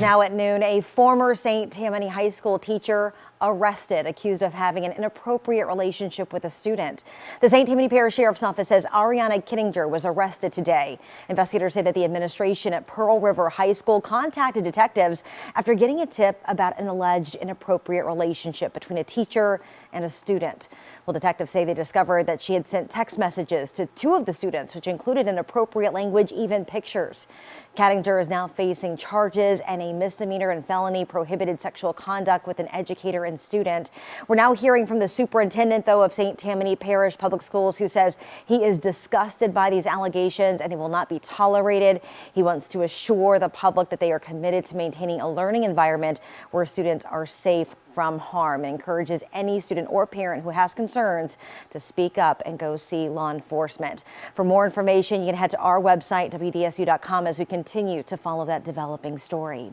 Now at noon, a former St. Tammany High School teacher arrested, accused of having an inappropriate relationship with a student. The St. Tammany Parish Sheriff's Office says Ariana Kittinger was arrested today. Investigators say that the administration at Pearl River High School contacted detectives after getting a tip about an alleged inappropriate relationship between a teacher and a student. Well, detectives say they discovered that she had sent text messages to two of the students, which included inappropriate language, even pictures. Kittinger is now facing charges and a misdemeanor and felony prohibited sexual conduct with an educator and student. We're now hearing from the superintendent, though, of St. Tammany Parish Public Schools, who says he is disgusted by these allegations and they will not be tolerated. He wants to assure the public that they are committed to maintaining a learning environment where students are safe from harm and encourages any student or parent who has concerns to speak up and go see law enforcement. For more information, you can head to our website, WDSU.com, as we continue to follow that developing story.